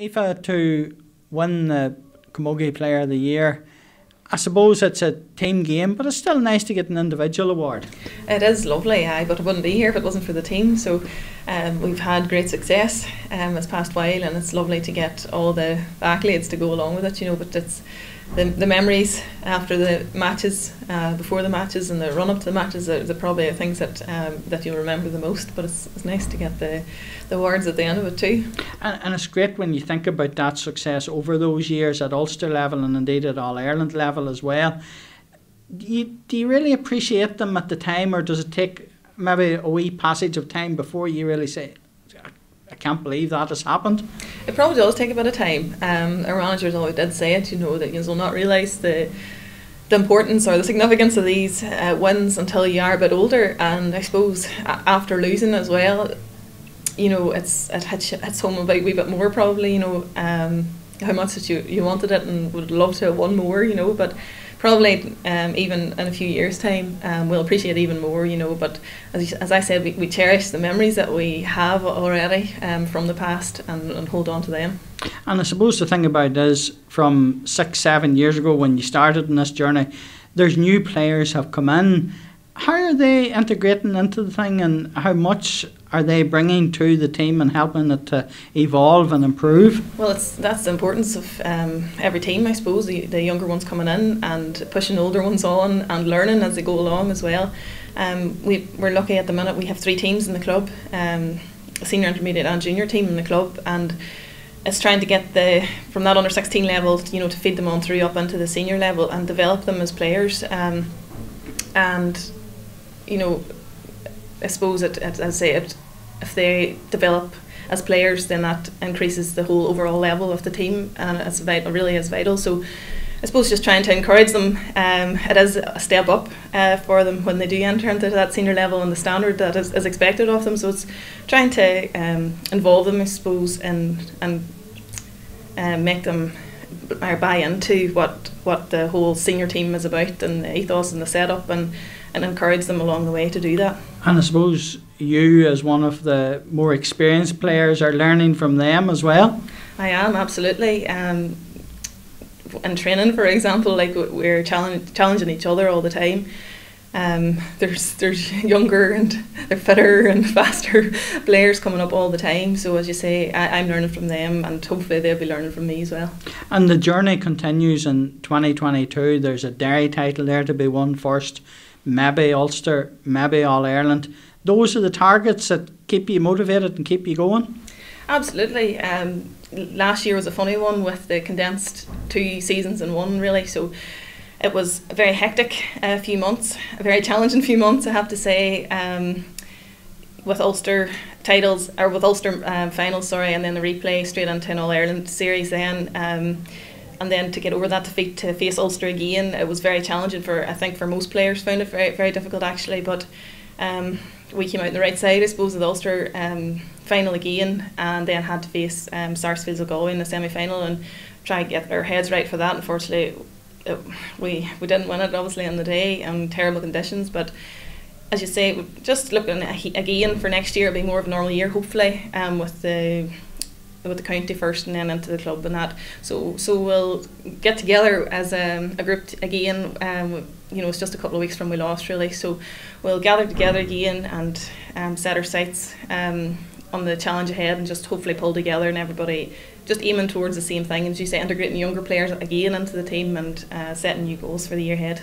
Aoife to win the Camogie Player of the Year. I suppose it's a team game, but it's still nice to get an individual award. It is lovely, aye, but I wouldn't be here if it wasn't for the team. So um, we've had great success um, this past while, and it's lovely to get all the accolades to go along with it, you know. But it's the, the memories after the matches, uh, before the matches, and the run up to the matches are probably the things that um, that you'll remember the most. But it's, it's nice to get the the awards at the end of it too. And, and it's great when you think about that success over those years at Ulster level and indeed at All Ireland level as well. Do you, do you really appreciate them at the time, or does it take maybe a wee passage of time before you really say, I can't believe that has happened. It probably does take a bit of time. Um, our managers always did say it, you know, that you will not realise the the importance or the significance of these uh, wins until you are a bit older. And I suppose after losing as well, you know, it's it hits, hits home about a wee bit more probably, you know, um, how much that you, you wanted it and would love to have won more, you know, but probably um, even in a few years' time, um, we'll appreciate even more, you know. But as, as I said, we, we cherish the memories that we have already um, from the past and, and hold on to them. And I suppose the thing about it is, from six, seven years ago when you started in this journey, there's new players have come in how are they integrating into the thing and how much are they bringing to the team and helping it to evolve and improve? Well, it's that's the importance of um, every team, I suppose. The, the younger ones coming in and pushing older ones on and learning as they go along as well. Um, we, we're lucky at the minute, we have three teams in the club um, senior, intermediate, and junior team in the club. And it's trying to get the from that under 16 level, you know, to feed them on through up into the senior level and develop them as players. Um, and you know, I suppose it, it, as I say, it, if they develop as players, then that increases the whole overall level of the team, and it's vital, really is vital. So, I suppose just trying to encourage them. Um, it is a step up uh, for them when they do enter into that senior level and the standard that is, is expected of them. So it's trying to um, involve them, I suppose, and and uh, make them or buy into what what the whole senior team is about and the ethos and the setup and and encourage them along the way to do that. And I suppose you, as one of the more experienced players, are learning from them as well. I am absolutely. Um, in training, for example, like we're challenge, challenging each other all the time. Um, there's there's younger and they're fitter and faster players coming up all the time. So as you say, I, I'm learning from them, and hopefully they'll be learning from me as well. And the journey continues in 2022. There's a Derry title there to be won first maybe Ulster, maybe All Ireland. Those are the targets that keep you motivated and keep you going. Absolutely. Um, last year was a funny one with the condensed two seasons in one, really. So it was a very hectic uh, few months, a very challenging few months, I have to say. Um, with Ulster titles or with Ulster um, finals, sorry, and then the replay straight into an All Ireland series. Then um, and then to get over that defeat to face Ulster again, it was very challenging for I think for most players found it very very difficult actually. But um, we came out on the right side, I suppose, of the Ulster um, final again, and then had to face um, Sarsfields Galway in the semi final and try and get our heads right for that. Unfortunately, it, we we didn't win it obviously on the day in terrible conditions, but. As you say, just looking again for next year, it'll be more of a normal year, hopefully, um, with the with the county first and then into the club and that. So so we'll get together as a, a group again. Um, you know, it's just a couple of weeks from we lost really. So we'll gather together again and um, set our sights um, on the challenge ahead and just hopefully pull together and everybody just aiming towards the same thing. As you say, integrating younger players again into the team and uh, setting new goals for the year ahead.